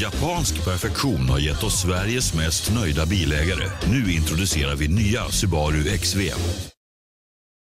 Japansk perfektion har gett oss Sveriges mest nöjda bilägare. Nu introducerar vi nya Subaru XV.